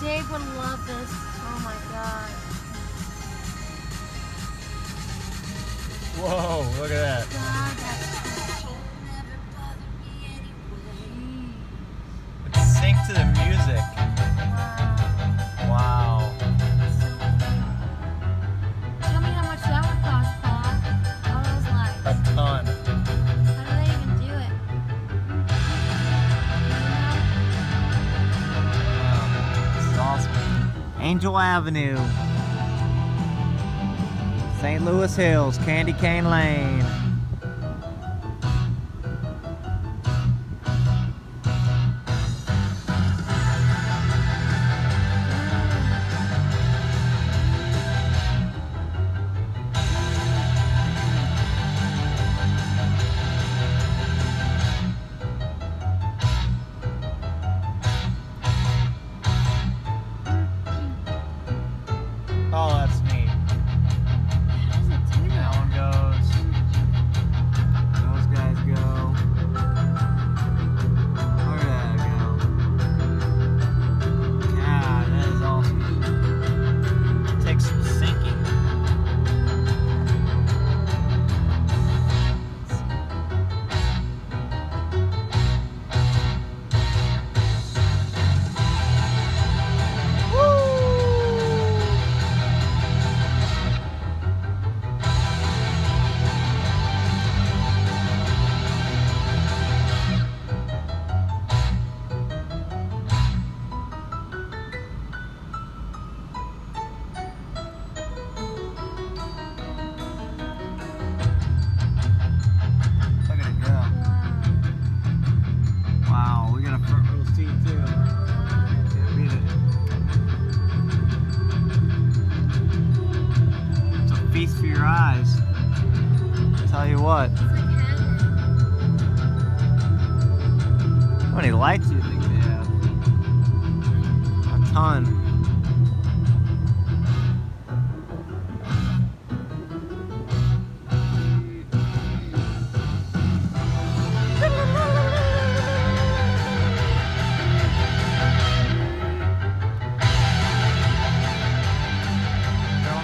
Dave would love this. Oh my god. Whoa, look at that. Angel Avenue. St. Louis Hills, Candy Cane Lane. For your eyes. Tell you what. How many lights do you think they have? A ton.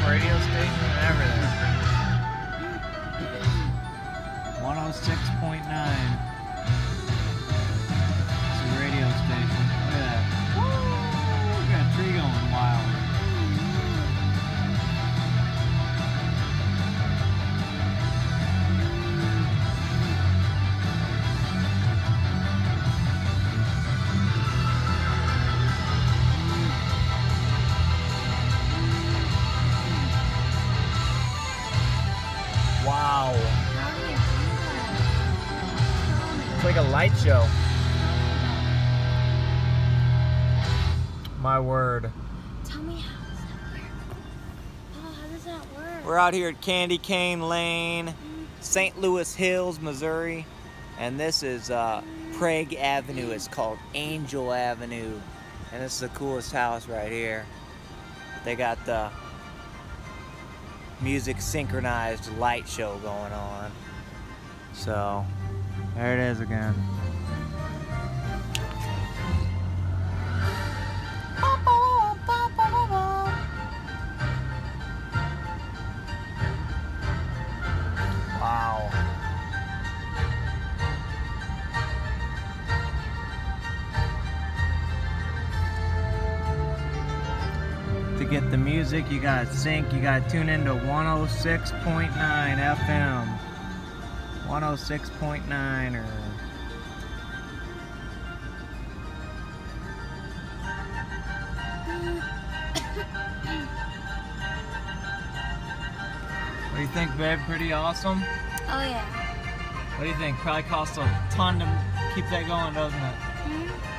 Radio station and everything. It's like a light show. My word. Tell me how does that work? Oh, how does that work? We're out here at Candy Cane Lane, St. Louis Hills, Missouri, and this is uh, Prague Avenue. It's called Angel Avenue, and this is the coolest house right here. They got the music synchronized light show going on. So, there it is again. Wow. To get the music, you gotta sync, you gotta tune into 106.9 FM. 106.9 or What do you think, babe? Pretty awesome? Oh yeah. What do you think? Probably costs a ton to keep that going, doesn't it? Hmm?